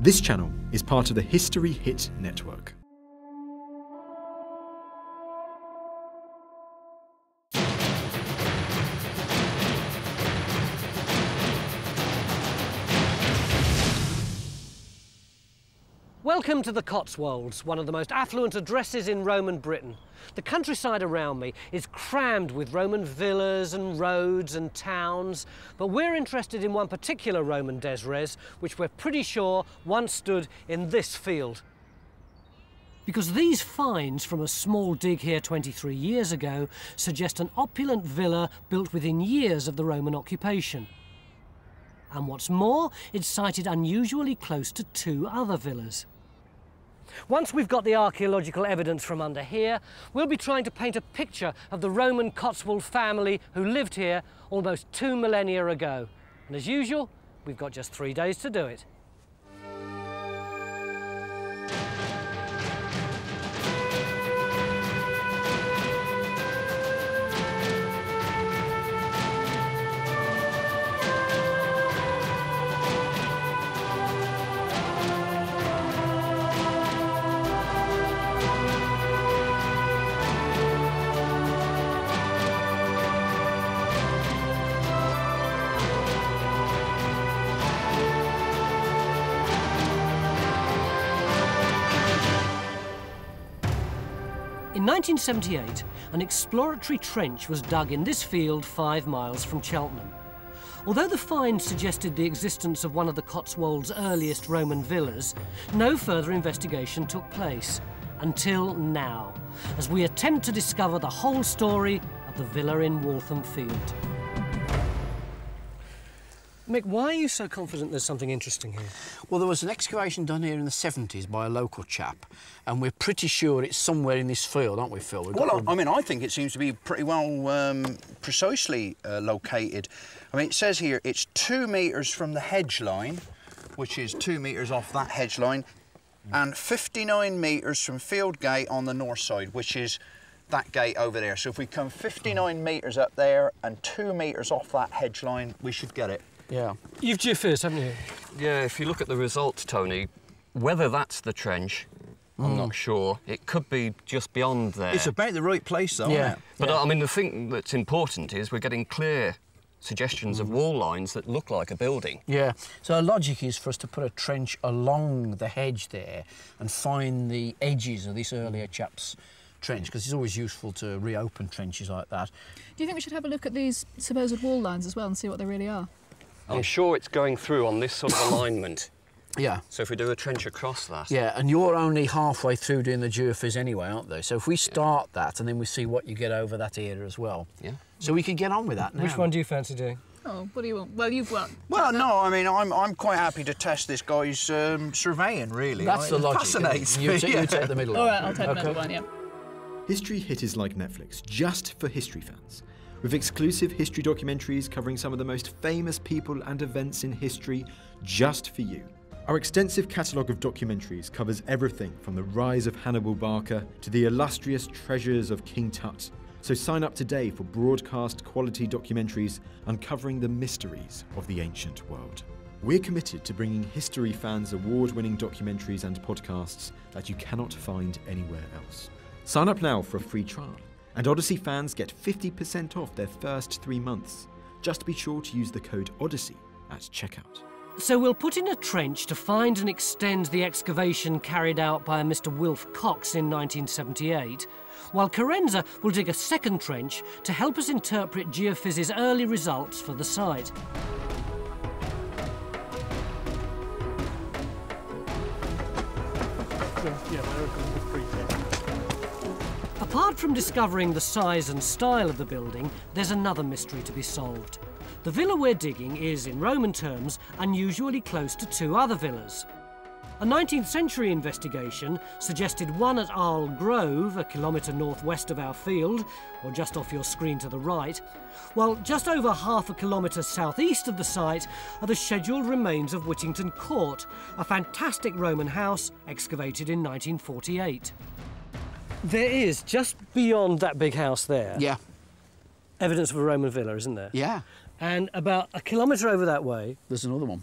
This channel is part of the History Hit network. Welcome to the Cotswolds, one of the most affluent addresses in Roman Britain. The countryside around me is crammed with Roman villas and roads and towns, but we're interested in one particular Roman des res, which we're pretty sure once stood in this field. Because these finds from a small dig here 23 years ago suggest an opulent villa built within years of the Roman occupation. And what's more, it's sited unusually close to two other villas. Once we've got the archaeological evidence from under here, we'll be trying to paint a picture of the Roman Cotswold family who lived here almost two millennia ago. And as usual, we've got just three days to do it. In 1978, an exploratory trench was dug in this field five miles from Cheltenham. Although the find suggested the existence of one of the Cotswolds' earliest Roman villas, no further investigation took place. Until now, as we attempt to discover the whole story of the villa in Waltham Field. Mick, why are you so confident there's something interesting here? Well, there was an excavation done here in the 70s by a local chap, and we're pretty sure it's somewhere in this field, aren't we, Phil? We've Well, the- I I mean, I think it seems to be pretty well um, precisely uh, located. I mean, it says here it's two metres from the hedge line, which is two metres off that hedge line, and 59 metres from Field Gate on the north side, which is that gate over there. So if we come 59 metres up there and two metres off that hedge line, we should get it. Yeah. You've geophysed, haven't you? Yeah, if you look at the results, Tony, whether that's the trench, I'm not hmm. sure. It could be just beyond there. It's about the right place, though, Yeah. isn't it? but I mean, the thing that's important is we're getting clear suggestions of hmm. wall lines that look like a building. Yeah. So our logic is for us to put a trench along the hedge there and find the edges of this earlier chap's trench, because it's always useful to reopen trenches like that. Do you think we should have a look at these supposed wall lines as well and see what they really are? I'm sure it's going through on this sort of alignment. Yeah. So if we do a trench across that, Yeah, and you're only halfway through doing the geophys anyway, aren't they? So if we start that and then we see what you get over that area as well. Yeah. So we can get on with that now. Which one do you fancy doing? Oh, what do you want? Well, you've got. Well, no, I mean, I'm, I'm quite happy to test this guy's um, surveying, really. That's I- the logic. Fascinates You, me, ta- yeah. you take the middle All one. right, I'll take Okay. another one. Yeah. History Hit is like Netflix, just for history fans. With exclusive history documentaries covering some of the most famous people and events in history, just for you. Our extensive catalogue of documentaries covers everything from the rise of Hannibal Barca to the illustrious treasures of King Tut. So sign up today for broadcast quality documentaries uncovering the mysteries of the ancient world. We're committed to bringing history fans award winning documentaries and podcasts that you cannot find anywhere else. Sign up now for a free trial, and Odyssey fans get 50% off their first three months. Just be sure to use the code Odyssey at checkout. So we'll put in a trench to find and extend the excavation carried out by a Mr. Wilf Cox in 1978, while Carenza will dig a second trench to help us interpret Geophys's early results for the site. Apart from discovering the size and style of the building, there's another mystery to be solved. The villa we're digging is, in Roman terms, unusually close to two other villas. A 19th century investigation suggested one at Arle Grove, a kilometre northwest of our field, or just off your screen to the right, while just over half a kilometre southeast of the site are the scheduled remains of Whittington Court, a fantastic Roman house excavated in 1948. There is, just beyond that big house there, Yeah. evidence of a Roman villa, isn't there? Yeah. And about a kilometre over that way, There's another one.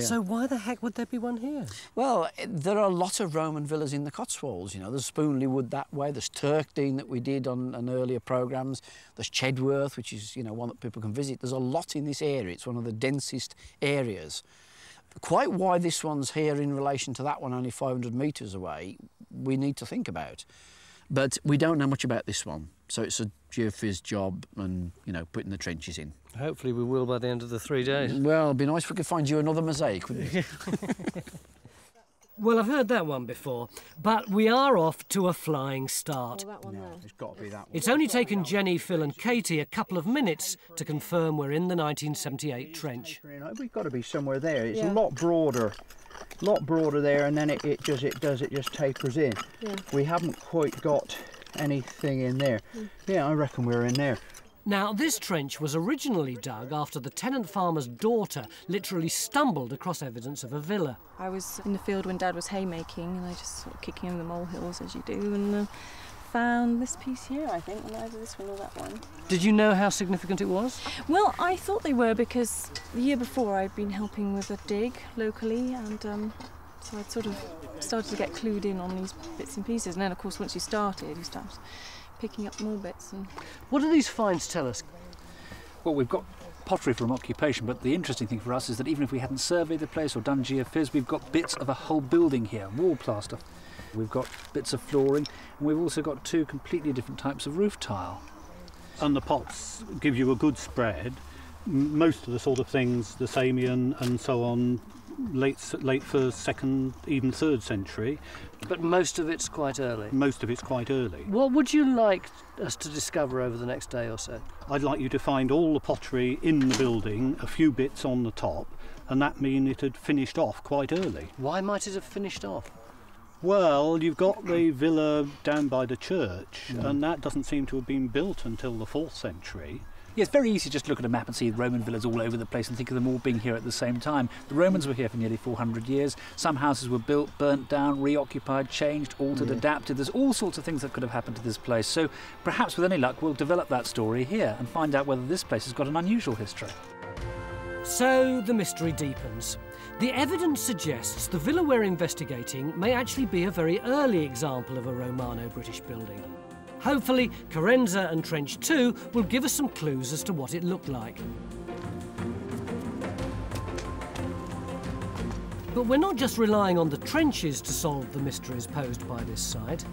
So why the heck would there be one here? Well, there are a lot of Roman villas in the Cotswolds. You know, there's Spoonley Wood that way. There's Turkdean that we did on, on earlier programmes. There's Chedworth, which is you know one that people can visit. There's a lot in this area. It's one of the densest areas. Quite why this one's here in relation to that one, only 500 metres away, we need to think about. But we don't know much about this one, so it's a geophys job and you know putting the trenches in. Hopefully we will by the end of the three days. Well, it'd be nice if we could find you another mosaic, wouldn't it? Well, I've heard that one before, but we are off to a flying start. Oh, that one there. it's got to be that one. It's only taken Jenny, Phil, and Katie a couple of minutes to confirm we're in the 1978 trench. We've got to be somewhere there. It's Yeah. a lot broader, lot broader there, and then it, it just it does it just tapers in. Yeah. We haven't quite got anything in there. Yeah, I reckon we're in there. Now, this trench was originally dug after the tenant farmer's daughter literally stumbled across evidence of a villa. I was in the field when Dad was haymaking, and I just sort of kicking in the molehills as you do, and uh, found this piece here. I think, and either this one or that one. Did you know how significant it was? Well, I thought they were because the year before I'd been helping with a dig locally, and um, so I'd sort of started to get clued in on these bits and pieces. And then, of course, once you started, you start picking up more bits. And What do these finds tell us? Well, we've got pottery from occupation, but the interesting thing for us is that even if we hadn't surveyed the place or done geophys, we've got bits of a whole building here, wall plaster. We've got bits of flooring, and we've also got two completely different types of roof tile. and the pots give you a good spread. Most of the sort of things, the Samian and so on, late late first, second, even third century. But most of it's quite early. Most of it's quite early. What would you like us to discover over the next day or so? I'd like you to find all the pottery in the building, a few bits on the top, and that mean it had finished off quite early. Why might it have finished off? Well, you've got the villa down by the church, mm. and that doesn't seem to have been built until the fourth century. Yeah, it's very easy just to look at a map and see the Roman villas all over the place and think of them all being here at the same time. The Romans were here for nearly 400 years. Some houses were built, burnt down, reoccupied, changed, altered, adapted. There's all sorts of things that could have happened to this place. So perhaps with any luck, we'll develop that story here and find out whether this place has got an unusual history. So the mystery deepens. The evidence suggests the villa we're investigating may actually be a very early example of a Romano British building. Hopefully, Carenza and Trench 2 will give us some clues as to what it looked like. But we're not just relying on the trenches to solve the mysteries posed by this site.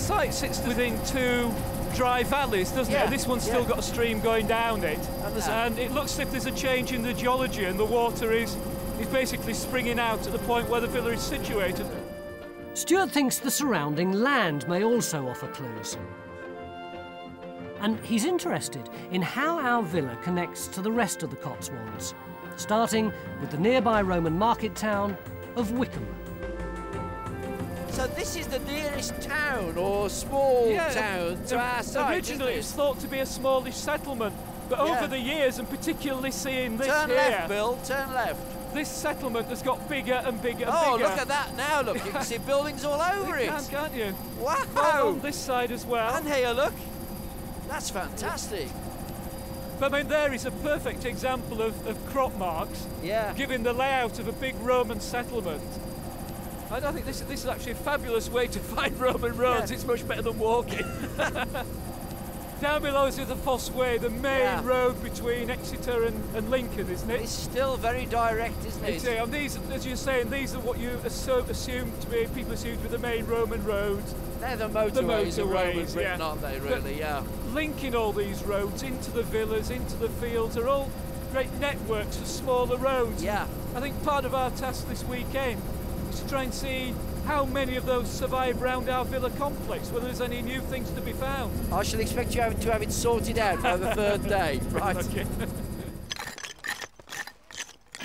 The site sits within two dry valleys, doesn't it? And this one's still yeah. got a stream going down it. And And it looks as if there's a change in the geology and the water is, is basically springing out at the point where the villa is situated. Stuart thinks the surrounding land may also offer clues. And he's interested in how our villa connects to the rest of the Cotswolds, starting with the nearby Roman market town of Wycomb. So this is the nearest town or small Yeah, town to our site. Originally, it's isn't thought to be a smallish settlement, but Yeah. over the years, and particularly seeing it? this Turn here, left, Bill. Turn left. this settlement has got bigger and bigger and Oh, bigger. look at that now! Look, you can see buildings all over You it. can, can't you? Wow! Well, on this side as well. And here, look. That's fantastic. But I mean, there is a perfect example of, of crop marks, Yeah. giving the layout of a big Roman settlement. I don't think this, this is actually a fabulous way to find Roman roads. Yeah. It's much better than walking. Down below is the Foss Way, the main Yeah. road between Exeter and, and Lincoln, isn't it? It's still very direct, isn't It's, it? uh, and these, as you're saying, these are what you assume, assume to be people assume to be the main Roman roads, They're the motorways, of Roman Britain, yeah. aren't they? But- Really? Yeah. linking all these roads into the villas, into the fields, are all great networks of smaller roads. Yeah. I think part of our task this weekend is to try and see how many of those survive round our villa complex, whether there's any new things to be found. I shall expect you to have it sorted out by the third day. Right. Okay.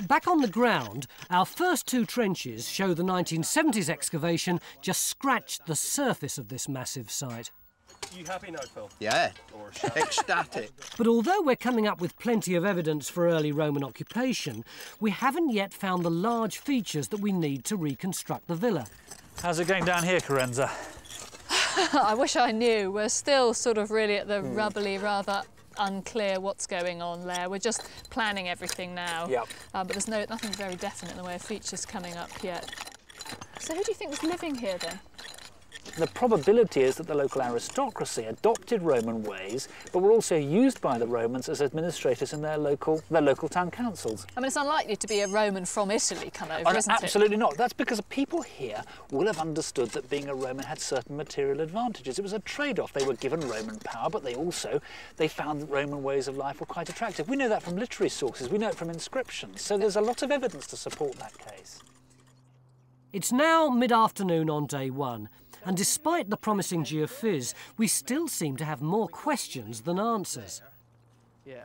Back on the ground, our first two trenches show the 1970s excavation just scratched the surface of this massive site. You happy now, Phil? Yeah, ecstatic. But although we're coming up with plenty of evidence for early Roman occupation, we haven't yet found the large features that we need to reconstruct the villa. How's it going down here, Carenza? I wish I knew. We're still sort of really at the rubbly, rather unclear what's going on there. We're just planning everything now. Yep. Uh, but there's no nothing very definite in the way of features coming up yet. So who do you think was living here then? The probability is that the local aristocracy adopted Roman ways, but were also used by the Romans as administrators in their local, their local town councils. I mean, it's unlikely to be a Roman from Italy come over, Oh, no, isn't it? absolutely not. That's because people here will have understood that being a Roman had certain material advantages. It was a trade-off. They were given Roman power, but they also they found that Roman ways of life were quite attractive. We know that from literary sources. We know it from inscriptions. So there's a lot of evidence to support that case. It's now mid afternoon on day one, and despite the promising geophys, we still seem to have more questions than answers. Yeah.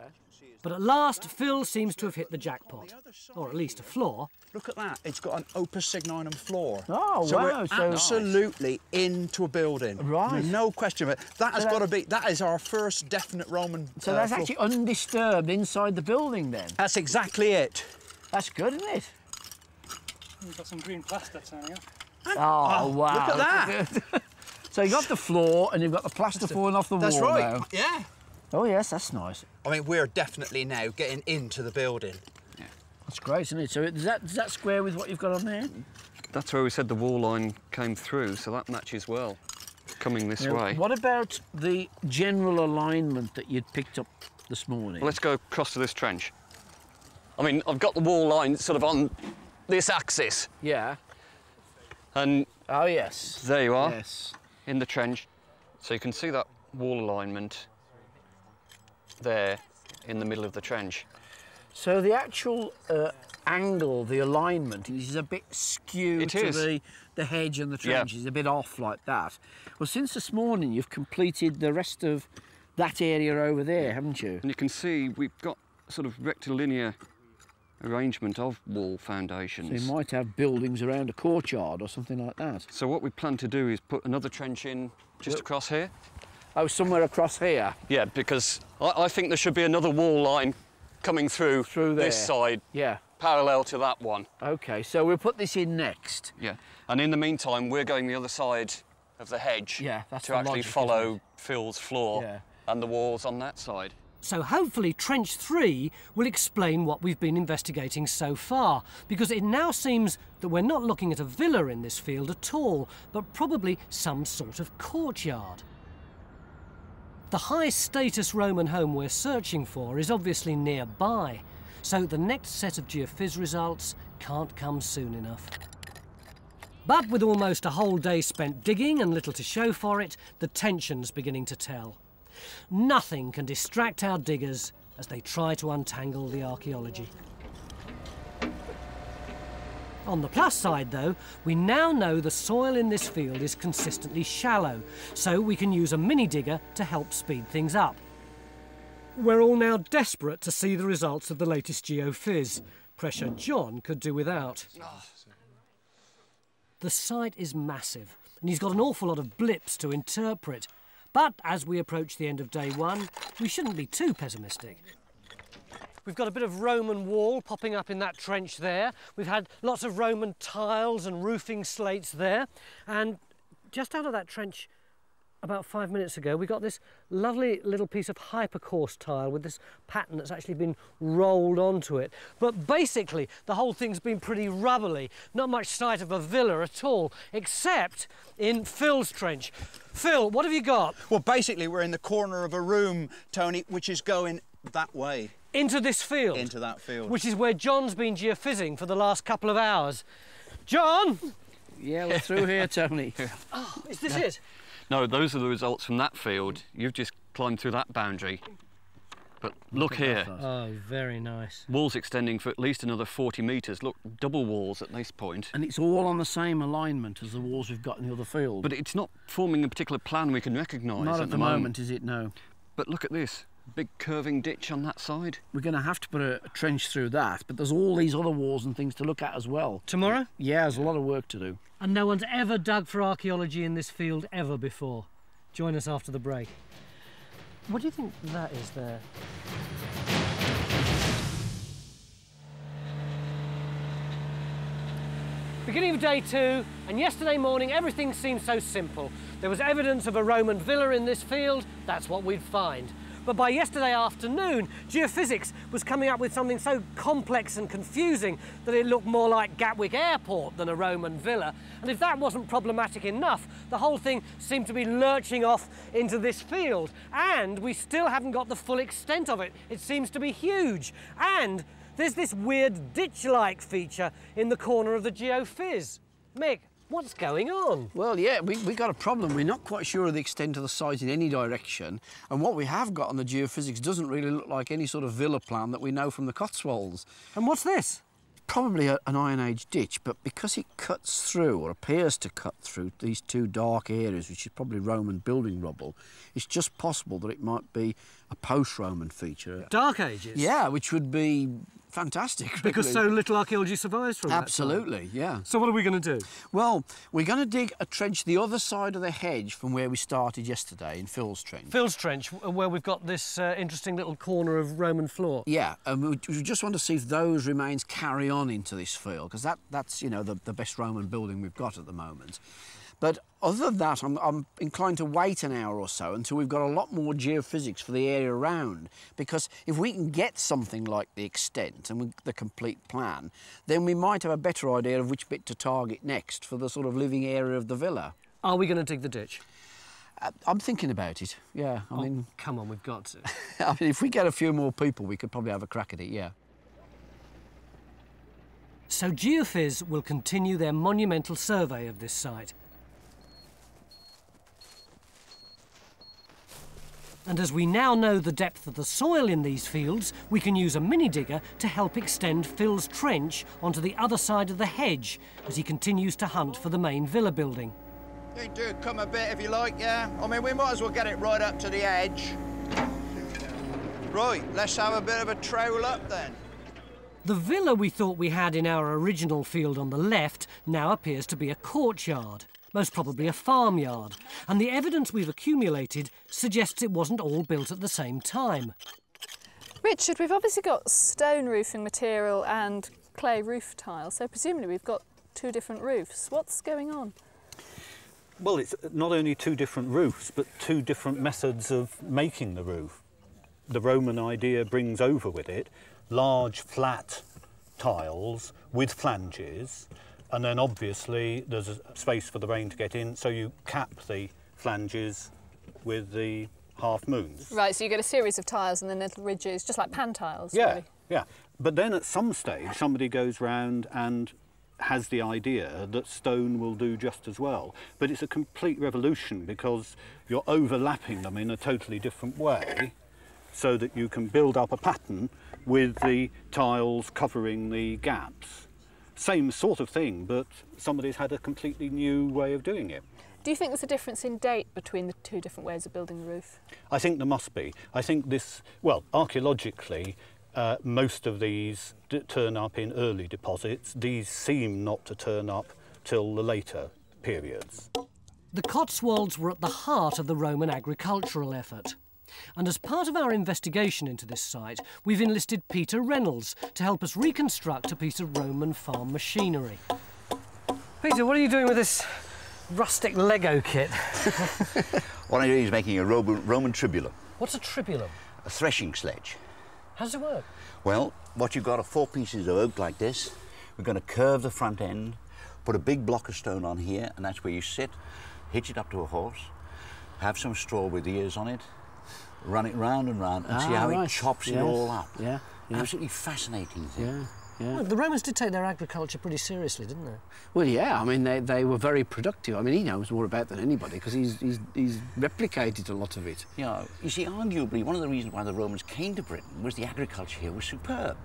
But at last, Phil seems to have hit the jackpot, or at least a floor. Look at that. It's got an opus signinum floor. Oh, so wow, We're so- absolutely into a building. Right. No question. of it. that has So got to be, that is our first definite Roman. So uh, that's floor. actually undisturbed inside the building then? That's exactly it. That's good, isn't it? We've got some green plaster down here. Oh, oh, wow. Look at that. so you've got the floor and you've got the plaster falling off the That's wall That's right. now. Yeah. Oh, yes, that's nice. I mean, we're definitely now getting into the building. Yeah. That's great, isn't it? So does that, does that square with what you've got on there? That's where we said the wall line came through, so that matches well. Coming this Now, way. What about the general alignment that you'd picked up this morning? Well, let's go across to this trench. I mean, I've got the wall line sort of on this axis, Yeah. And Oh, yes. there you are, Yes. in the trench. So you can see that wall alignment there in the middle of the trench. So the actual uh, angle, the alignment, is a bit skewed It to is. the, the hedge and the trench. Yeah. trench is a bit off like that. Well, since this morning, you've completed the rest of that area over there, haven't you? And you can see we've got sort of rectilinear arrangement of wall So foundations. you might have buildings around a courtyard or something like that. So what we plan to do is put another trench in just Yep. across here. Oh, somewhere across here. Yeah, because I, I think there should be another wall line coming through, Through this side, Yeah. parallel to that one. Okay, so we'll put this in next. Yeah. And in the meantime, we're going the other side of the hedge Yeah, that's to actually logic, follow? Phil's floor Yeah. and the walls on that side. So hopefully Trench 3 will explain what we've been investigating so far, because it now seems that we're not looking at a villa in this field at all, but probably some sort of courtyard. The high status Roman home we're searching for is obviously nearby, so the next set of geophys results can't come soon enough. But with almost a whole day spent digging and little to show for it, the tension's beginning to tell. Nothing can distract our diggers as they try to untangle the archaeology. On the plus side, though, we now know the soil in this field is consistently shallow, so we can use a mini digger to help speed things up. We're all now desperate to see the results of the latest geophys. Pressure John could do without. The site is massive, and he's got an awful lot of blips to interpret. But as we approach the end of day one, we shouldn't be too pessimistic. We've got a bit of Roman wall popping up in that trench there. We've had lots of Roman tiles and roofing slates there. And just out of that trench, about five minutes ago, we got this lovely little piece of hypocaust tile with this pattern that's actually been rolled onto it. But basically, the whole thing's been pretty rubbly. Not much sight of a villa at all, except in Phil's trench. Phil, what have you got? Well, basically, we're in the corner of a room, Tony, which is going that way Into this field? into that field. Which is where John's been geophysics for the last couple of hours. John! Yeah, we're through here, Tony. Oh, is this it? No, those are the results from that field. You've just climbed through that boundary. But look here, Oh, very nice. walls extending for at least another 40 metres. Look, double walls at this point. And it's all on the same alignment as the walls we've got in the other field. But it's not forming a particular plan we can recognise Not at, at the moment, is it? No. But look at this, big curving ditch on that side. We're going to have to put a, a trench through that, but there's all these other walls and things to look at as well. Tomorrow? Yeah, there's a lot of work to do. And no one's ever dug for archaeology in this field ever before. Join us after the break. What do you think that is there? Beginning of day two, and yesterday morning everything seemed so simple. There was evidence of a Roman villa in this field, that's what we'd find. But by yesterday afternoon, geophysics was coming up with something so complex and confusing that it looked more like Gatwick Airport than a Roman villa. And if that wasn't problematic enough, the whole thing seemed to be lurching off into this field. And we still haven't got the full extent of it. It seems to be huge. And there's this weird ditch-like feature in the corner of the geophys. Mick, what's going on? Well, yeah, we, we got a problem. We're not quite sure of the extent of the site in any direction. And what we have got on the geophysics doesn't really look like any sort of villa plan that we know from the Cotswolds. And what's this? Probably a, an Iron Age ditch, but because it cuts through, or appears to cut through, these two dark areas, which is probably Roman building rubble, it's just possible that it might be a post-Roman feature. Dark Ages? Yeah, which would be fantastic. Because really. so little archaeology survives from that. Absolutely, yeah. So what are we going to do? Well, we're going to dig a trench the other side of the hedge from where we started yesterday in Phil's Trench. Phil's Trench, where we've got this uh, interesting little corner of Roman floor. Yeah, and we, we just want to see if those remains carry on into this field, because that, that's, you know, the, the best Roman building we've got at the moment. But other than that, I'm, I'm, inclined to wait an hour or so until we've got a lot more geophysics for the area around. Because if we can get something like the extent and we, the complete plan, then we might have a better idea of which bit to target next for the sort of living area of the villa. Are we going to dig the ditch? Uh, I'm thinking about it, yeah. I oh, mean, come on, we've got to. I mean, if we get a few more people, we could probably have a crack at it, yeah. So Geophys will continue their monumental survey of this site. And as we now know the depth of the soil in these fields, we can use a mini digger to help extend Phil's trench onto the other side of the hedge as he continues to hunt for the main villa building. You do come a bit if you like, yeah? I mean, we might as well get it right up to the edge. Right, let's have a bit of a trail up then. The villa we thought we had in our original field on the left now appears to be a courtyard most probably a farmyard, and the evidence we've accumulated suggests it wasn't all built at the same time. Richard, we've obviously got stone roofing material and clay roof tile, so presumably we've got two different roofs. What's going on? Well, it's not only two different roofs, but two different methods of making the roof. The Roman idea brings over with it large flat tiles with flanges and then obviously there's a space for the rain to get in, so you cap the flanges with the half moons. Right, so you get a series of tiles and then little ridges, just like pan tiles. Yeah, really. yeah. But then at some stage, somebody goes round and has the idea that stone will do just as well. But it's a complete revolution because you're overlapping them in a totally different way so that you can build up a pattern with the tiles covering the gaps same sort of thing, but somebody's had a completely new way of doing it. Do you think there's a difference in date between the two different ways of building the roof? I think there must be. I think this, well, archaeologically, uh, most of these turn up in early deposits. These seem not to turn up till the later periods. The Cotswolds were at the heart of the Roman agricultural effort. And as part of our investigation into this site, we've enlisted Peter Reynolds to help us reconstruct a piece of Roman farm machinery. Peter, what are you doing with this rustic Lego kit? what I'm doing is making a Roman, Roman tribulum. What's a tribulum? A threshing sledge. How does it work? Well, what you've got are four pieces of oak like this. We're going to curve the front end, put a big block of stone on here, and that's where you sit, hitch it up to a horse, have some straw with ears on it, run it round and round and ah, see how right. it chops yes. it all up. Yeah, yeah. Absolutely fascinating thing. Yeah. Yeah. Well, the Romans did take their agriculture pretty seriously, didn't they? Well, yeah. I mean, they, they were very productive. I mean, he knows more about than anybody because he's, he's, he's replicated a lot of it. Yeah. You see, arguably, one of the reasons why the Romans came to Britain was the agriculture here was superb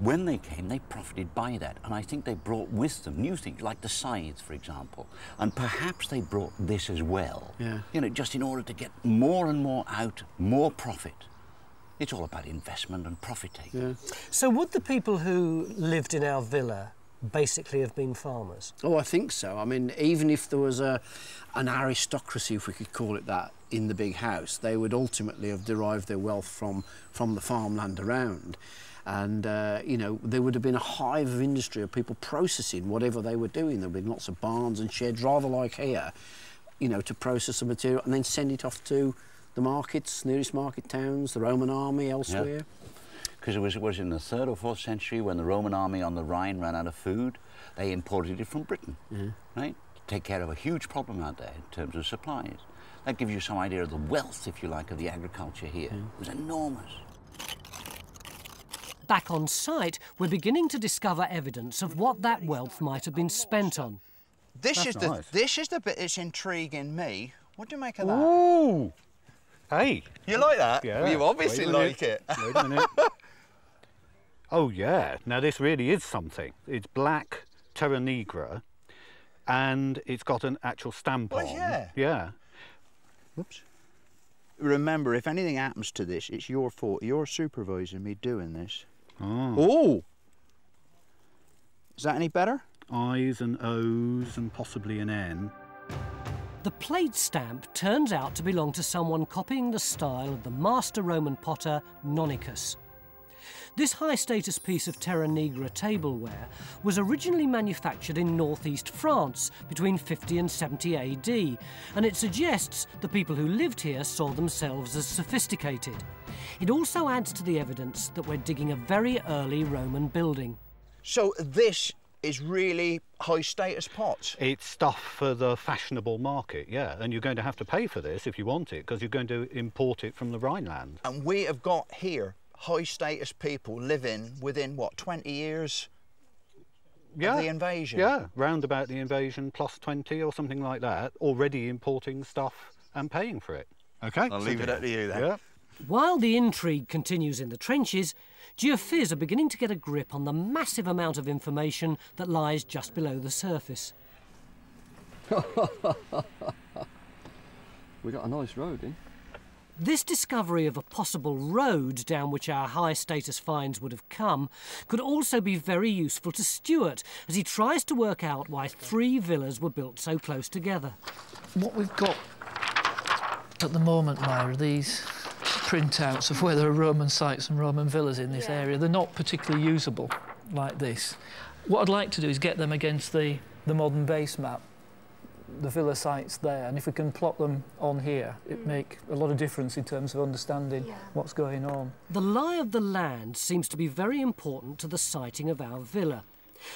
when they came, they profited by that. And I think they brought with them new things, like the scythes, for example. And perhaps they brought this as well. Yeah. You know, just in order to get more and more out, more profit. It's all about investment and profit taking. Yeah. So would the people who lived in our villa basically have been farmers? Oh, I think so. I mean, even if there was a, an aristocracy, if we could call it that, in the big house, they would ultimately have derived their wealth from, from the farmland around and uh, you know there would have been a hive of industry of people processing whatever they were doing. There would have been lots of barns and sheds, rather like here, you know, to process the material and then send it off to the markets, nearest market towns, the Roman army elsewhere. Because it was, it was in the third or fourth century when the Roman army on the Rhine ran out of food, they imported it from Britain, Yeah. right? To take care of a huge problem out there in terms of supplies. That gives you some idea of the wealth, if you like, of the agriculture here. It was enormous. Back on site, we're beginning to discover evidence of what that wealth might have been spent on. This That's is the nice. this is the bit that's intriguing me. What do you make of that? Ooh! Hey! You like that? Yeah. Well, you obviously Wait a like it. Wait a minute. oh, yeah. Now, this really is something. It's black Terra Nigra, and it's got an actual stamp Well, on. yeah. Yeah. Whoops. Remember, if anything happens to this, it's your fault. You're supervising me doing this. Oh. Oh! Is that any better? I's and O's and possibly an N. The plate stamp turns out to belong to someone copying the style of the master Roman potter Nonicus. This high status piece of Terra Nigra tableware was originally manufactured in northeast France between 50 and 70 AD, and it suggests the people who lived here saw themselves as sophisticated. It also adds to the evidence that we're digging a very early Roman building. So this is really high status pots. It's stuff for the fashionable market, yeah. And you're going to have to pay for this if you want it, because you're going to import it from the Rhineland. And we have got here high status people living within what, 20 years Yeah. of the invasion? Yeah, round about the invasion plus 20 or something like that, already importing stuff and paying for it. Okay? I'll leave it up to you then. Yeah. While the intrigue continues in the trenches, geophys are beginning to get a grip on the massive amount of information that lies just below the surface. We got a nice road in. This discovery of a possible road down which our high status finds would have come could also be very useful to Stuart as he tries to work out why three villas were built so close together. What we've got at the moment, Myra, are these printouts of where there are Roman sites and Roman villas in this area. They're not particularly usable like this. What I'd like to do is get them against the, the modern base map, the villa sites there, and if we can plot them on here, it mm. make a lot of difference in terms of understanding what's going on. The lie of the land seems to be very important to the siting of our villa.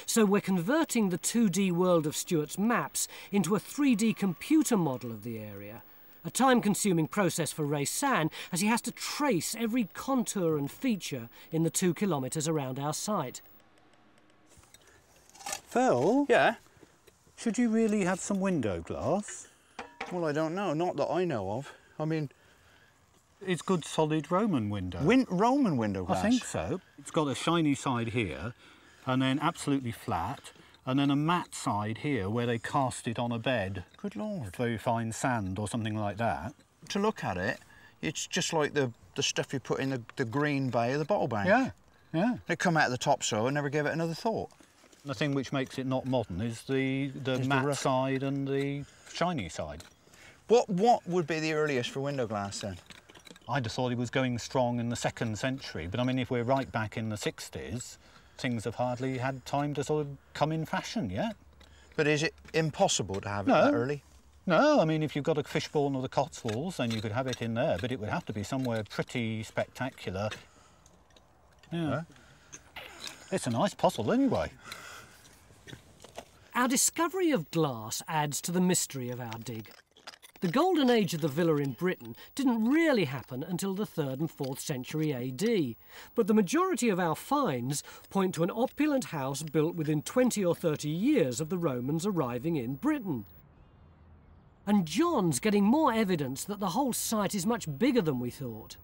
So we're converting the 2D world of Stuart's maps into a 3D computer model of the area. A time-consuming process for Ray San as he has to trace every contour and feature in the two kilometres around our site. Phil? Yeah? Should you really have some window glass? Well, I don't know. Not that I know of. I mean, It's good solid Roman window. win- Roman window glass. I think so. It's got a shiny side here, and then absolutely flat, and then a matte side here where they cast it on a bed. Good lord. Very fine sand or something like that. To look at it, it's just like the, the stuff you put in the, the green bay of the bottle bank. Yeah, yeah. It come out of the top so and never gave it another thought. The thing which makes it not modern is the, the Is matte rough- side and the shiny side. What what would be the earliest for window glass then? I'd have thought it was going strong in the second century, but I mean, if we're right back in the 60s, things have hardly had time to sort of come in fashion yet. But is it impossible to have it No. that early? No, I mean, if you've got a Fishbourne or the Cotswolds, then you could have it in there, but it would have to be somewhere pretty spectacular. Yeah. It's a nice puzzle anyway. Our discovery of glass adds to the mystery of our dig. The golden age of the villa in Britain didn't really happen until the 3rd and 4th century AD, but the majority of our finds point to an opulent house built within 20 or 30 years of the Romans arriving in Britain. And John's getting more evidence that the whole site is much bigger than we thought.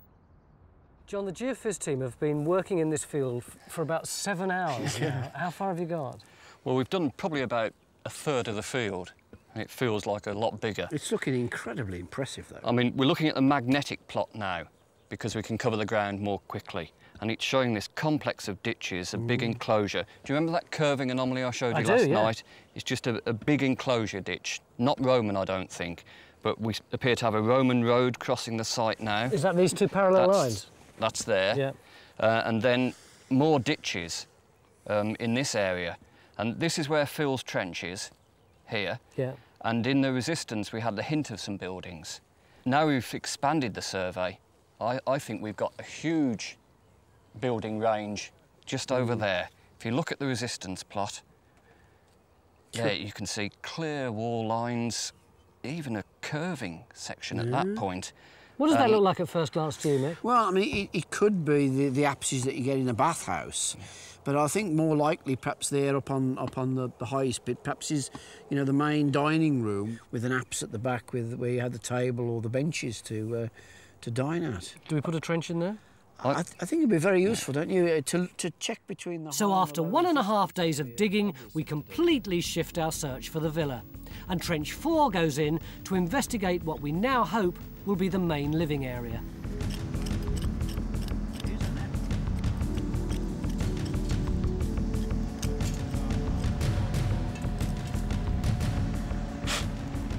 John, the geophys team have been working in this field for about seven hours now. How far have you got? Well, we've done probably about a third of the field, and it feels like a lot bigger. It's looking incredibly impressive, though. I mean, we're looking at the magnetic plot now because we can cover the ground more quickly. And it's showing this complex of ditches, a big enclosure. Do you remember that curving anomaly I showed you I you do, last yeah. night? It's just a, a big enclosure ditch. Not Roman, I don't think, but we appear to have a Roman road crossing the site now. Is that these two parallel that's, lines? That's there. Yeah. Uh, and then more ditches um, in this area. And this is where Phil's trench is, here. Yeah. And in the resistance, we had the hint of some buildings. now we've expanded the survey, I, I think we've got a huge building range just over mm. there. If you look at the resistance plot, there you can see clear wall lines, even a curving section at that point. What does that Um, look like at first glance to you, Mick? Well, I mean, it, it could be the, the apses that you get in a bathhouse, but I think more likely, perhaps there up on up on the, the highest bit, perhaps is, you know, the main dining room with an apse at the back, with where you had the table or the benches to uh, to dine at. Do we put a trench in there? I, I think it'd be very useful, don't you, uh, to to check between the. So after one and a half days of digging, we completely shift our search for the villa. And Trench 4 goes in to investigate what we now hope will be the main living area.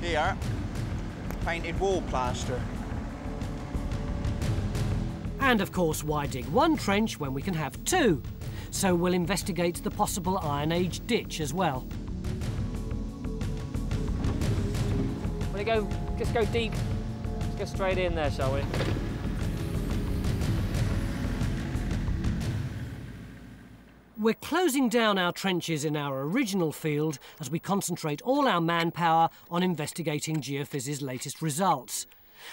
Here, painted wall plaster. And of course, why dig one trench when we can have two? So we'll investigate the possible Iron Age ditch as well. Want to go, just go deep. Let's go straight in there, shall we? We're closing down our trenches in our original field as we concentrate all our manpower on investigating Geophys's latest results.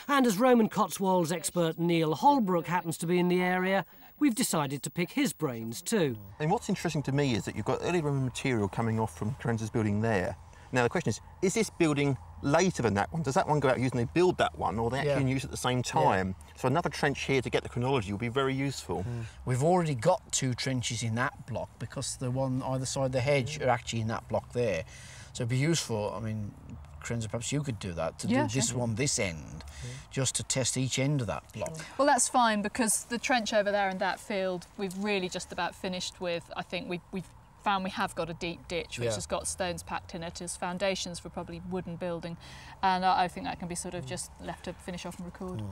And as Roman Cotswolds expert Neil Holbrook happens to be in the area, we've decided to pick his brains too. And what's interesting to me is that you've got early Roman material coming off from Carenza's building there. Now the question is, is this building later than that one? Does that one go out using they build that one, or they actually Yeah. in use at the same time? So another trench here to get the chronology will be very useful. Hmm. We've already got two trenches in that block because the one either side of the hedge hmm. are actually in that block there. So it'd be useful, I mean, Carenza, perhaps you could do that, to Yeah, do this sure. one this end, hmm. just to test each end of that block. Well, that's fine because the trench over there in that field, we've really just about finished with. I think we, we've found we have got a deep ditch which Yeah. has got stones packed in it as foundations for probably wooden building, and I, I think that can be sort of mm. just left to finish off and record. Mm.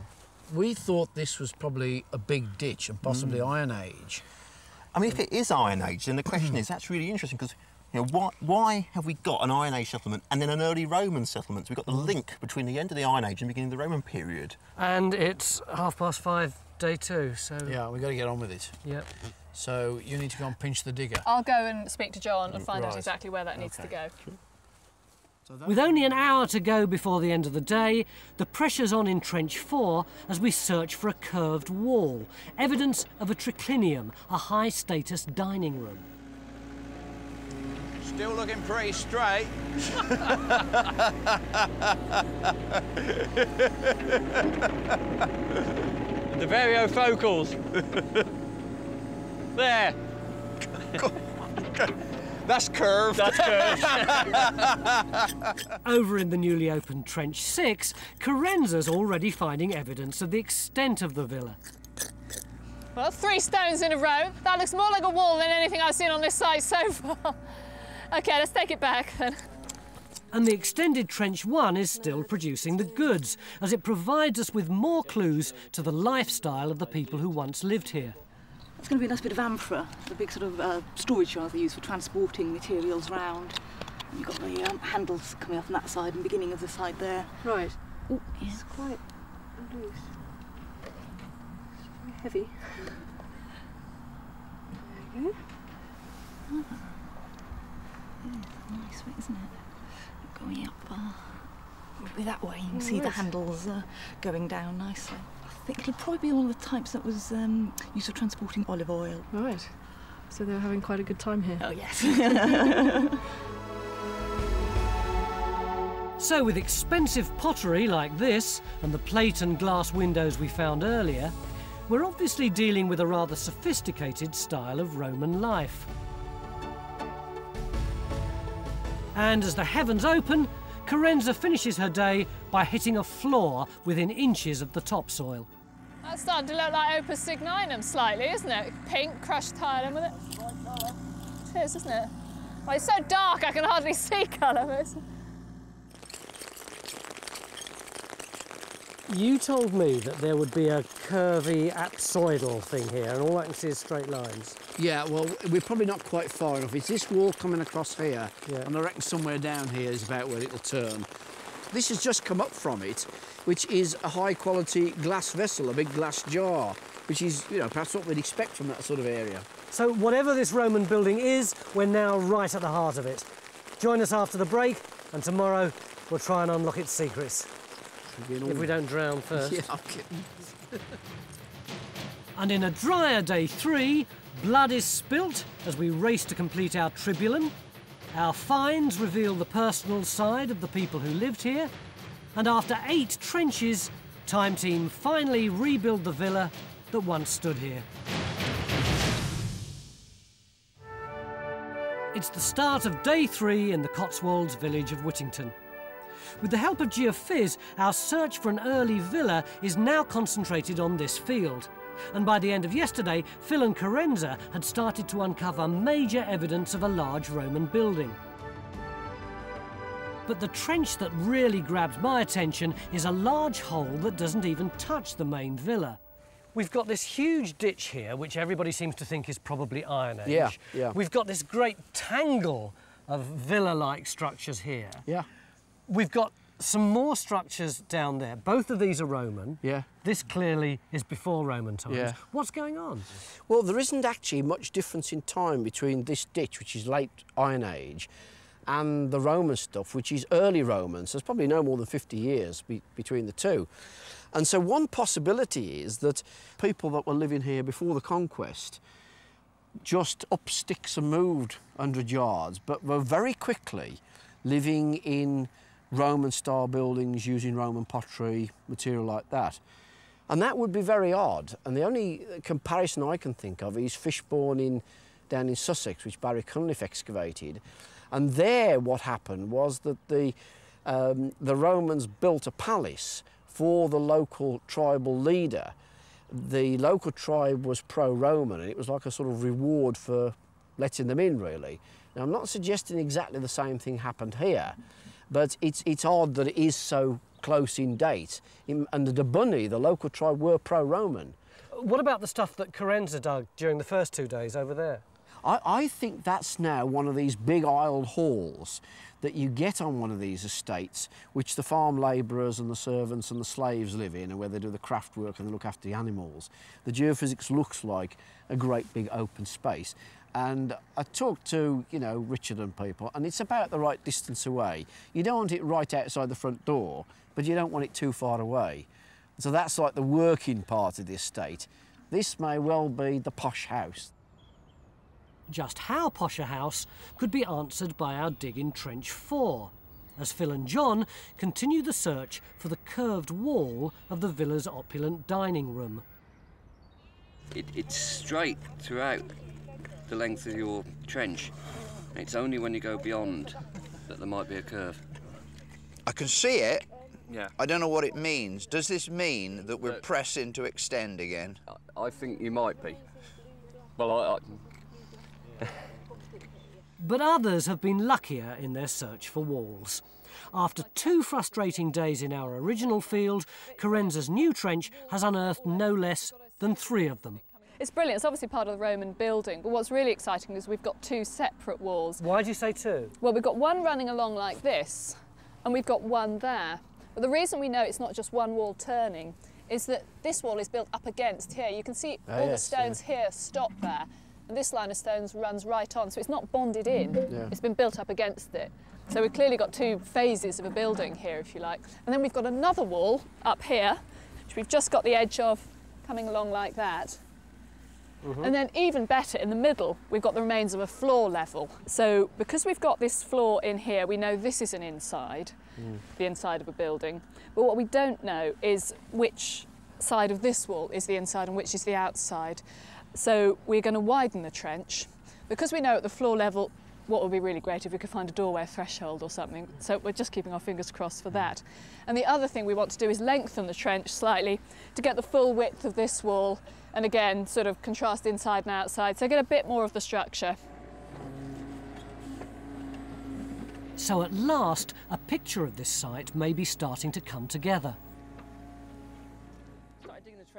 We thought this was probably a big ditch and possibly Mm. Iron Age. I mean, if it is Iron Age, then the question mm. is that's really interesting because. You know, why, why have we got an Iron Age settlement and then an early Roman settlement? So we've got the link between the end of the Iron Age and the beginning of the Roman period. And it's half past five, day two, so. Yeah, we've got to get on with it. Yep. So you need to go and pinch the digger. I'll go and speak to John and find out exactly where that needs to go. With only an hour to go before the end of the day, the pressure's on in Trench 4 as we search for a curved wall, evidence of a triclinium, a high status dining room. Still looking pretty straight. The varifocals. there. That's curved. That's curved. Over in the newly opened Trench 6, Carenza's already finding evidence of the extent of the villa. Well, three stones in a row. That looks more like a wall than anything I've seen on this site so far. okay, let's take it back then. And the extended Trench 1 is still producing the goods, as it provides us with more clues to the lifestyle of the people who once lived here. It's going to be a nice bit of amphora, the big sort of uh, storage yard they use for transporting materials round. And you've got the um, handles coming off on that side and beginning of the side there. Right. Oh, yeah. It's quite loose. Very heavy. There we go. Nice isn't it? Going up uh, that way, you can Oh, see the handles uh, going down nicely. I think it'll probably be one of the types that was um, used for transporting olive oil. Right. So they were having quite a good time here. Oh, yes. So, with expensive pottery like this and the plate and glass windows we found earlier, we're obviously dealing with a rather sophisticated style of Roman life. And as the heavens open, Carenza finishes her day by hitting a floor within inches of the topsoil. That's starting to look like Opus Signinum slightly, isn't it? Pink, crushed tile in with it. Is, isn't it? Well, it's so dark I can hardly see colour. but it's- You told me that there would be a curvy apsoidal thing here, and all I can see is straight lines. Yeah, well, we're probably not quite far enough. It's this wall coming across here, and I reckon somewhere down here is about where it'll turn. this has just come up from it, which is a high quality glass vessel, a big glass jar, which is, you know, perhaps what we'd expect from that sort of area. So whatever this Roman building is, we're now right at the heart of it. Join us after the break, and tomorrow we'll try and unlock its secrets. If we don't drown first. Yeah, I'm kidding. And in a drier day three, blood is spilt as we race to complete our tribulum. Our finds reveal the personal side of the people who lived here. And after eight trenches, Time Team finally rebuild the villa that once stood here. It's the start of day three in the Cotswolds village of Whittington. With the help of Geophysics, our search for an early villa is now concentrated on this field. And by the end of yesterday, Phil and Carenza had started to uncover major evidence of a large Roman building. But the trench that really grabs my attention is a large hole that doesn't even touch the main villa. We've got this huge ditch here, which everybody seems to think is probably Iron Age. Yeah, yeah. We've got this great tangle of villa-like structures here. Yeah. We've got some more structures down there. Both of these are Roman. Yeah. This clearly is before Roman times. Yeah. What's going on? Well, there isn't actually much difference in time between this ditch, which is late Iron Age, and the Roman stuff, which is early Roman. So there's probably no more than 50 years be between the two. And so one possibility is that people that were living here before the conquest just up sticks and moved 100 yards, but were very quickly living in Roman style buildings using Roman pottery, material like that. And that would be very odd. And the only comparison I can think of is Fishbourne in, down in Sussex, which Barry Cunliffe excavated. And there what happened was that the, um, the Romans built a palace for the local tribal leader. The local tribe was pro-Roman and it was like a sort of reward for letting them in, really. Now, I'm not suggesting exactly the same thing happened here, but it's, it's odd that it is so close in date. In, and the Dobunni, the local tribe, were pro-Roman. What about the stuff that Carenza dug during the first two days over there? I, I think that's now one of these big aisled halls that you get on one of these estates, which the farm labourers and the servants and the slaves live in, and where they do the craft work and they look after the animals. The geophysics looks like a great big open space. And I talked to, you know, Richard and people, and it's about the right distance away. You don't want it right outside the front door, but you don't want it too far away. So that's like the working part of the estate. This may well be the posh house. Just how posh a house could be answered by our dig in Trench 4, as Phil and John continue the search for the curved wall of the villa's opulent dining room. It, it's straight throughout the length of your trench. It's only when you go beyond that there might be a curve. I can see it. Yeah. I don't know what it means. Does this mean that we're pressing to extend again? I think you might be. Well, I, I, But others have been luckier in their search for walls. After two frustrating days in our original field, Carenza's new trench has unearthed no less than three of them. It's brilliant. It's obviously part of the Roman building, but what's really exciting is we've got two separate walls. Why do you say two? Well, we've got one running along like this, and we've got one there. But the reason we know it's not just one wall turning is that this wall is built up against here. You can see Ah, all the yes, stones here stop there, and this line of stones runs right on, so it's not bonded in. Yeah. It's been built up against it. So we've clearly got two phases of a building here, if you like. And then we've got another wall up here, which we've just got the edge of coming along like that. And then even better, in the middle, we've got the remains of a floor level. So because we've got this floor in here, we know this is an inside, mm. the inside of a building. But what we don't know is which side of this wall is the inside and which is the outside. So we're going to widen the trench. Because we know at the floor level what would be really great if we could find a doorway threshold or something. So we're just keeping our fingers crossed for mm. that. And the other thing we want to do is lengthen the trench slightly to get the full width of this wall and again sort of contrast inside and outside so get a bit more of the structure. So at last, a picture of this site may be starting to come together.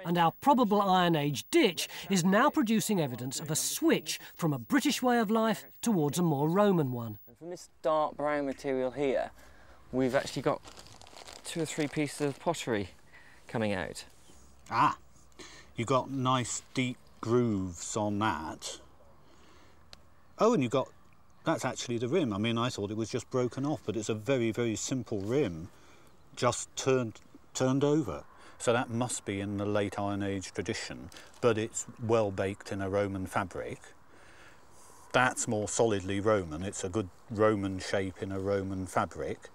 And our probable Iron Age ditch is now producing evidence of a switch from a British way of life towards a more Roman one. from this dark brown material here, we've actually got two or three pieces of pottery coming out. Ah, you got nice deep grooves on that. Oh, and you got that's actually the rim. I mean, I thought it was just broken off, but it's a very, very simple rim, just turned turned over. So that must be in the late Iron Age tradition, but it's well baked in a Roman fabric. That's more solidly Roman. It's a good Roman shape in a Roman fabric.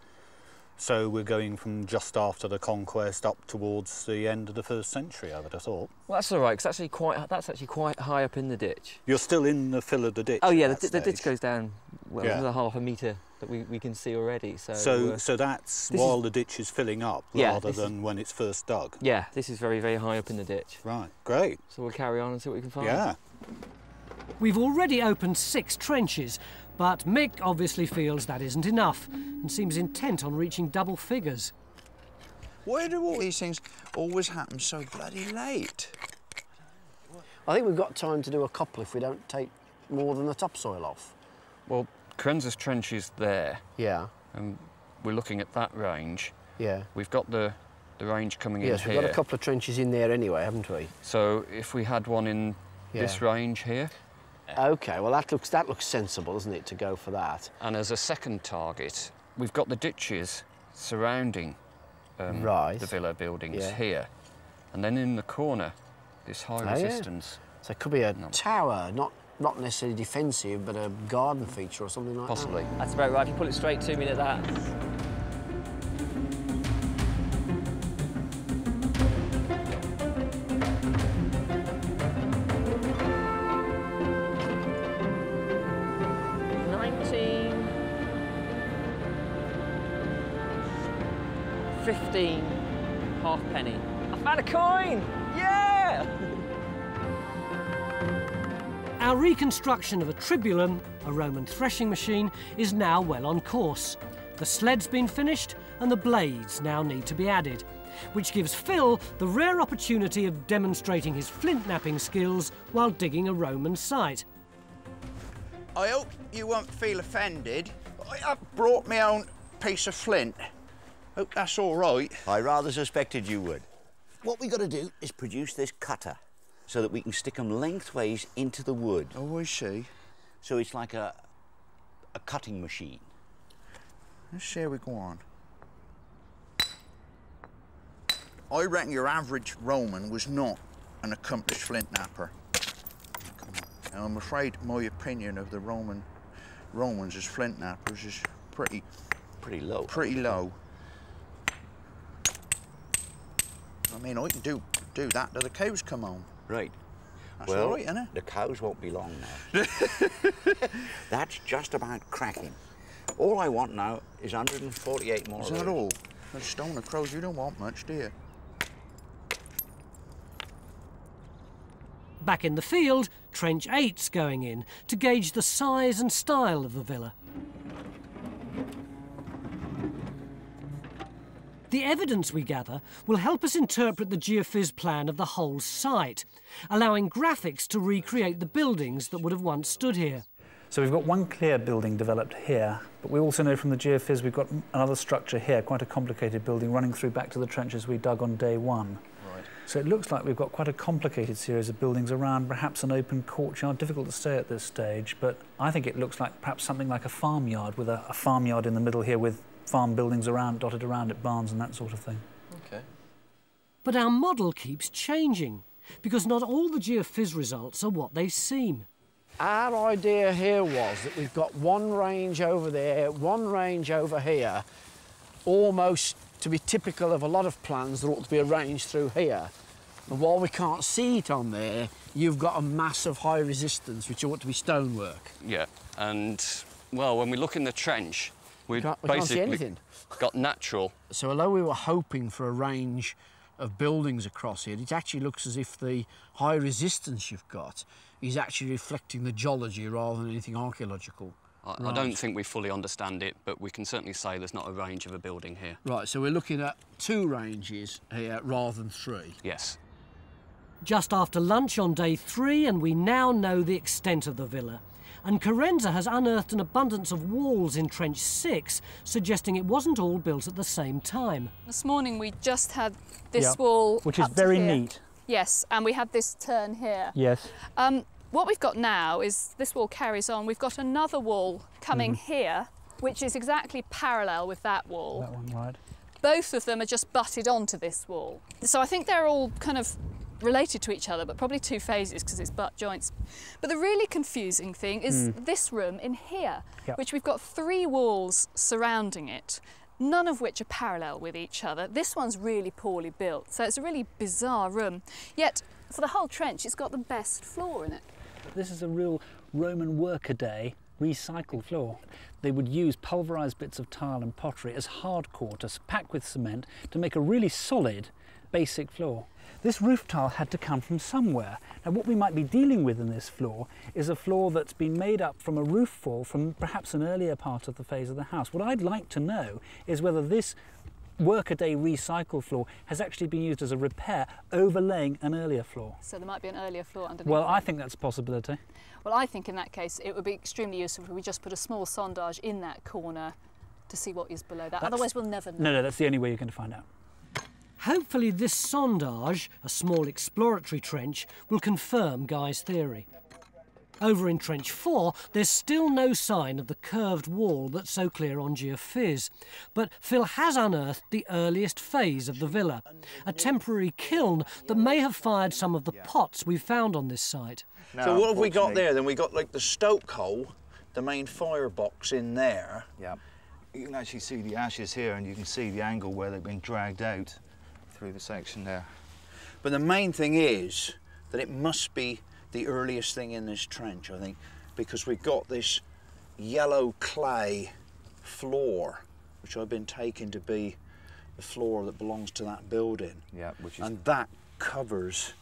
So we're going from just after the conquest up towards the end of the first century, I would have thought. Well, that's all right, because actually quite that's actually quite high up in the ditch. You're still in the fill of the ditch. Oh yeah, at the, that the ditch goes down well Yeah. another half a metre that we, we can see already. So So, uh, so that's while is- the ditch is filling up, Yeah, rather this is- than when it's first dug. yeah, this is very very high up in the ditch. Right, great. So we'll carry on and see what we can find. Yeah. We've already opened six trenches, but Mick obviously feels that isn't enough and seems intent on reaching double figures. Why do all these things always happen so bloody late? I think we've got time to do a couple if we don't take more than the topsoil off. Well, Carenza's trench is there. Yeah. And we're looking at that range. Yeah. We've got the, the range coming Yes, in here. Yes, we've got a couple of trenches in there anyway, haven't we? So if we had one in this range here, Okay, well that looks that looks sensible, doesn't it, to go for that? and as a second target, we've got the ditches surrounding um, Right. the villa buildings Yeah. here. And then in the corner, this high Oh, yeah. resistance. So it could be a tower, not not necessarily defensive, but a garden feature or something like Possibly. that. Possibly. That's about right. If you pull it straight to me like that. I a coin! Yeah! Our reconstruction of a tribulum, a Roman threshing machine, is now well on course. The sled's been finished and the blades now need to be added, which gives Phil the rare opportunity of demonstrating his flint knapping skills while digging a Roman site. I hope you won't feel offended. I have brought my own piece of flint. Hope that's all right. I rather suspected you would. What we've got to do is produce this cutter so that we can stick them lengthways into the wood. Oh, I see. So it's like a, a cutting machine. Let's see how we go on. I reckon your average Roman was not an accomplished flint knapper. And I'm afraid my opinion of the Roman Romans as flint knappers is pretty pretty low. Pretty low. I mean, I can do do that till the cows come home. Right. That's well, all right, isn't it? the cows won't be long now. That's just about cracking. All I want now is 148 more Is of that all? A stone of crows, you don't want much, do you? Back in the field, Trench 8's going in to gauge the size and style of the villa. The evidence we gather will help us interpret the geophys plan of the whole site, allowing graphics to recreate the buildings that would have once stood here. So we've got one clear building developed here, but we also know from the geophys we've got another structure here, quite a complicated building running through back to the trenches we dug on day one. Right. So it looks like we've got quite a complicated series of buildings around, perhaps an open courtyard, difficult to say at this stage, but I think it looks like perhaps something like a farmyard with a, a farmyard in the middle here with farm buildings around, dotted around it, barns and that sort of thing. Okay. But our model keeps changing, because not all the geophys results are what they seem. Our idea here was that we've got one range over there, one range over here, almost to be typical of a lot of plans that ought to be arranged through here. And while we can't see it on there, you've got a mass of high resistance, which ought to be stonework. Yeah, and well, when we look in the trench, we can't- we can't see anything. got natural. So although we were hoping for a range of buildings across here, it actually looks as if the high resistance you've got is actually reflecting the geology rather than anything archaeological. I, I don't think we fully understand it, but we can certainly say there's not a range of a building here. Right, so we're looking at two ranges here rather than three. Yes. Just after lunch on day three, and we now know the extent of the villa. And Carenza has unearthed an abundance of walls in Trench 6, suggesting it wasn't all built at the same time. This morning we just had this Yeah, wall. which is up to very here. neat. Yes, and we had this turn here. Yes. Um, what we've got now is this wall carries on. We've got another wall coming Mhm. here, which is exactly parallel with that wall. That one, right. Both of them are just butted onto this wall. So I think they're all kind of related to each other, but probably two phases because it's butt joints. But the really confusing thing is Hmm. this room in here, Yep. which we've got three walls surrounding it, none of which are parallel with each other. This one's really poorly built, so it's a really bizarre room. Yet, for the whole trench, it's got the best floor in it. This is a real Roman workaday recycled floor. They would use pulverised bits of tile and pottery as hardcore to pack with cement to make a really solid basic floor. This roof tile had to come from somewhere. Now what we might be dealing with in this floor is a floor that's been made up from a roof fall from perhaps an earlier part of the phase of the house. What I'd like to know is whether this workaday recycle floor has actually been used as a repair overlaying an earlier floor. So there might be an earlier floor underneath. Well, I think that's a possibility. Well, I think in that case it would be extremely useful if we just put a small sondage in that corner to see what is below that. That's- Otherwise, we'll never know. No, no, that's the only way you're going to find out. Hopefully, this sondage, a small exploratory trench, will confirm Guy's theory. Over in Trench 4, there's still no sign of the curved wall that's so clear on Geophysics. But Phil has unearthed the earliest phase of the villa, a temporary kiln that may have fired some of the pots we've found on this site. so what have we got there? Then we got like the stoke hole, the main firebox in there. Yeah. You can actually see the ashes here and you can see the angle where they've been dragged out through the section there. But the main thing is that it must be the earliest thing in this trench, I think, because we've got this yellow clay floor, which I've been taken to be the floor that belongs to that building. Yeah, which is And that covers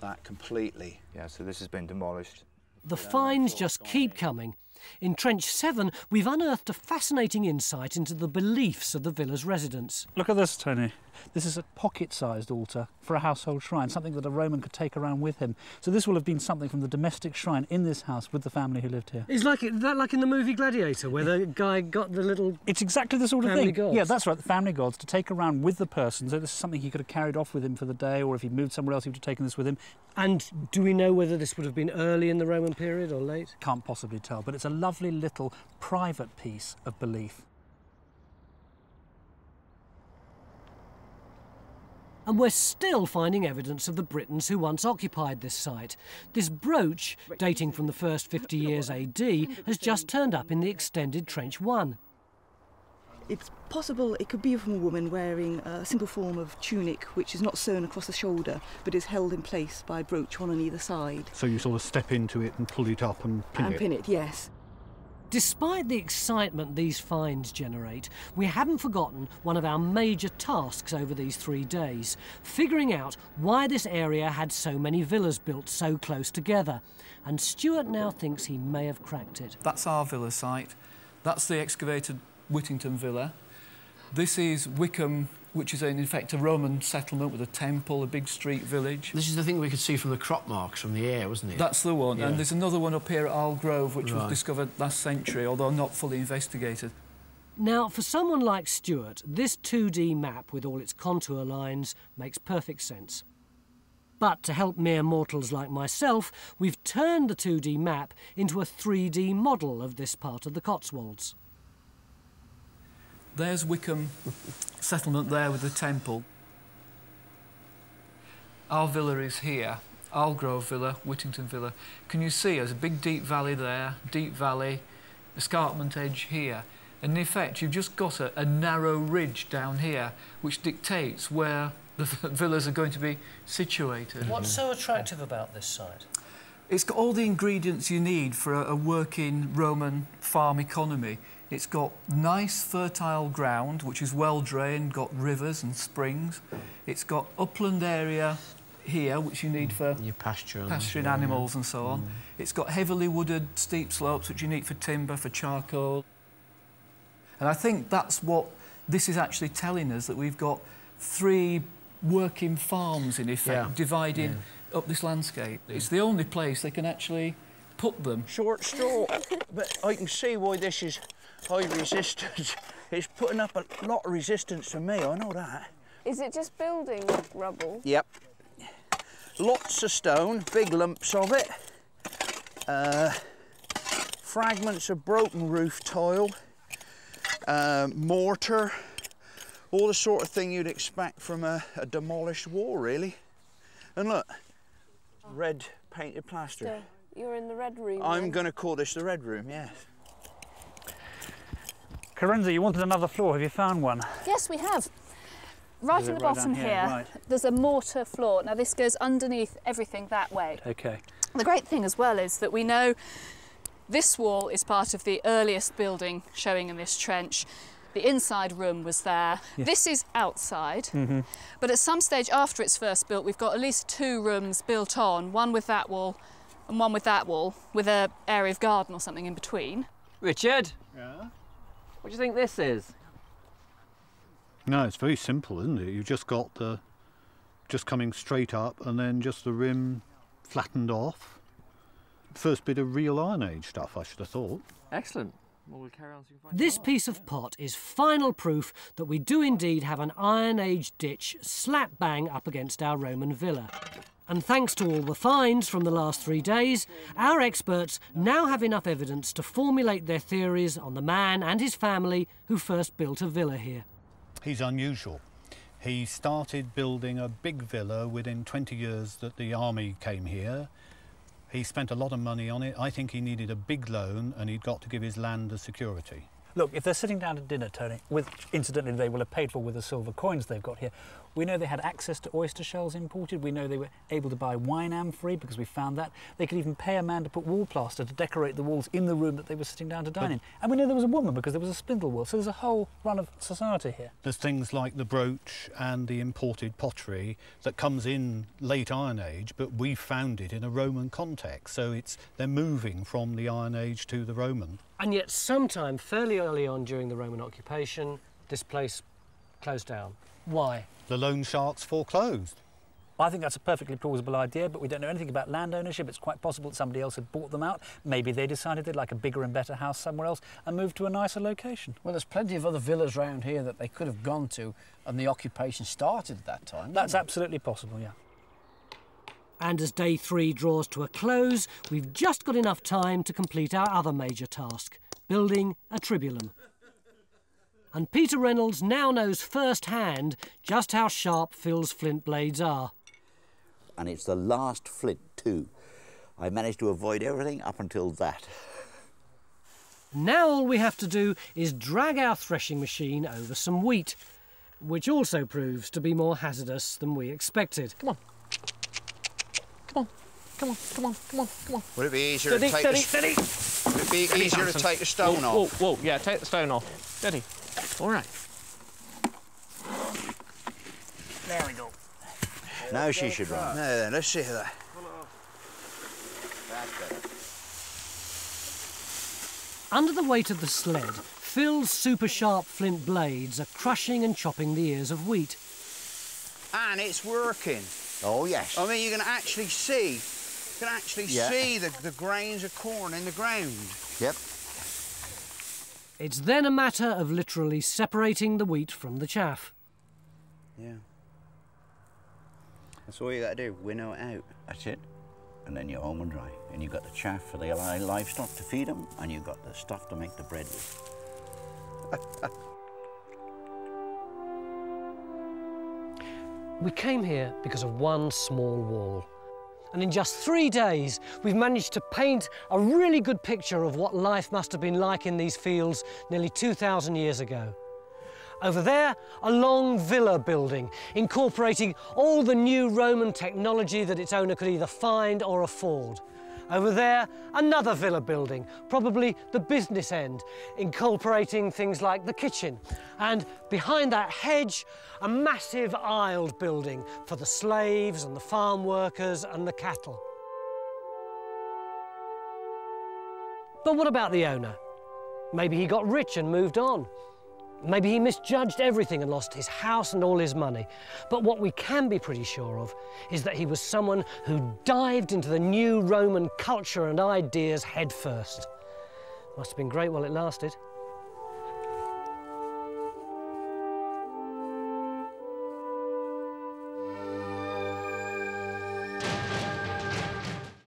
that completely. yeah. So this has been demolished. The finds just keep coming. In Trench 7, we've unearthed a fascinating insight into the beliefs of the villa's residents. Look at this, Tony. This is a pocket-sized altar for a household shrine, something that a Roman could take around with him. So this will have been something from the domestic shrine in this house with the family who lived here. It's like that, like in the movie Gladiator, where the guy got the little. It's exactly the sort of family thing. gods. Yeah, that's right. The family gods to take around with the person. So this is something he could have carried off with him for the day, or if he moved somewhere else, he would have taken this with him. And do we know whether this would have been early in the Roman period or late? Can't possibly tell, but it's a lovely little private piece of belief. And we're still finding evidence of the Britons who once occupied this site. This brooch, dating from the first 50 years AD, has just turned up in the extended Trench 1. It's possible it could be from a woman wearing a simple form of tunic which is not sewn across the shoulder but is held in place by a brooch, one on either side. So you sort of step into it and pull it up and pin and it. And pin it, yes. Despite the excitement these finds generate, we haven't forgotten one of our major tasks over these three days figuring out why this area had so many villas built so close together. And Stuart now thinks he may have cracked it. That's our villa site. That's the excavated Whittington Villa. This is Wycomb, which is in effect a Roman settlement with a temple, a big street village. This is the thing we could see from the crop marks from the air, wasn't it? That's the one. Yeah. And there's another one up here at Isle Grove, which Right. was discovered last century, although not fully investigated. Now, for someone like Stuart, this 2D map with all its contour lines makes perfect sense. But to help mere mortals like myself, we've turned the 2D map into a 3D model of this part of the Cotswolds. There's Wycomb settlement there with the temple. Our villa is here. Algrove Villa, Whittington Villa. Can you see there's a big deep valley there, deep valley, escarpment edge here. And in effect, you've just got a, a narrow ridge down here, which dictates where the villas are going to be situated. What's so attractive about this site? It's got all the ingredients you need for a, a working Roman farm economy. It's got nice fertile ground, which is well drained, got rivers and springs. It's got upland area here, which you need for Your pasture. and- pasturing yeah, animals and so on. Mm. It's got heavily wooded steep slopes, which you need for timber, for charcoal. And I think that's what this is actually telling us, that we've got three working farms, in effect, Yeah. dividing up this landscape. It's the only place they can actually put them. Short straw. but I can see why this is high resistance. It's putting up a lot of resistance to me, I know that. Is it just building rubble? Yep. Lots of stone, big lumps of it. Uh, fragments of broken roof tile, uh, mortar, all the sort of thing you'd expect from a, a demolished wall, really. And look, red painted plaster. So you're in the red room. I'm going to call this the red room, yes. Carenza, you wanted another floor. Have you found one? Yes, we have. Right Is in the right bottom here? here, Right. there's a mortar floor. Now this goes underneath everything that way. Okay. The great thing as well is that we know this wall is part of the earliest building showing in this trench. The inside room was there. Yeah. This is outside. Mm-hmm. But at some stage after it's first built, we've got at least two rooms built on, one with that wall and one with that wall, with a area of garden or something in between. Richard, Yeah? What do you think this is? No, it's very simple, isn't it? You've just got the just coming straight up and then just the rim flattened off. First bit of real Iron Age stuff, I should have thought. Excellent. Well, we'll carry on so you can find This piece of pot is final proof that we do indeed have an Iron Age ditch slap bang up against our Roman villa. And thanks to all the finds from the last three days, our experts now have enough evidence to formulate their theories on the man and his family who first built a villa here. He's unusual. He started building a big villa within 20 years that the army came here. He spent a lot of money on it. I think he needed a big loan and he'd got to give his land as security. Look, if they're sitting down to dinner, Tony, which incidentally they will have paid for with the silver coins they've got here, we know they had access to oyster shells imported. We know they were able to buy wine free because we found that. They could even pay a man to put wall plaster to decorate the walls in the room that they were sitting down to dine in. And we know there was a woman because there was a spindle wheel. So there's a whole run of society here. There's things like the brooch and the imported pottery that comes in late Iron Age, but we found it in a Roman context. So it's they're moving from the Iron Age to the Roman. And yet, sometime fairly early on during the Roman occupation, this place closed down. Why? The loan sharks foreclosed. I think that's a perfectly plausible idea, but we don't know anything about land ownership. It's quite possible that somebody else had bought them out. Maybe they decided they'd like a bigger and better house somewhere else and moved to a nicer location. Well, there's plenty of other villas round here that they could have gone to, and the occupation started at that time. That's absolutely possible, yeah. And as day three draws to a close, we've just got enough time to complete our other major task building a tribulum. And Peter Reynolds now knows firsthand just how sharp Phil's flint blades are. And it's the last flint, too. I managed to avoid everything up until that. Now all we have to do is drag our threshing machine over some wheat, which also proves to be more hazardous than we expected. Come on. Come on, come on, come on, come on, come on. Would it be easier Steady, to take steady, the, steady. Would it be Steady, easier to take the stone whoa, off? Whoa, whoa, yeah, take the stone off. Steady. All right. There we go. Now she should run. Now then, let's see that. Under the weight of the sled, Phil's super sharp flint blades are crushing and chopping the ears of wheat. And it's working. Oh, yes. I mean, you can actually see, you can actually Yeah. see the, the grains of corn in the ground. Yep. It's then a matter of literally separating the wheat from the chaff. Yeah. That's all you got to do, winnow it out. That's it. And then you're home and dry. And you've got the chaff for the livestock to feed them, and you've got the stuff to make the bread with. We came here because of one small wall. And in just three days, we've managed to paint a really good picture of what life must have been like in these fields nearly 2,000 years ago. Over there, a long villa building, incorporating all the new Roman technology that its owner could either find or afford. Over there, another villa building, probably the business end, incorporating things like the kitchen. And behind that hedge, a massive aisled building for the slaves and the farm workers and the cattle. But what about the owner? Maybe he got rich and moved on. Maybe he misjudged everything and lost his house and all his money. But what we can be pretty sure of is that he was someone who dived into the new Roman culture and ideas headfirst. Must have been great while it lasted.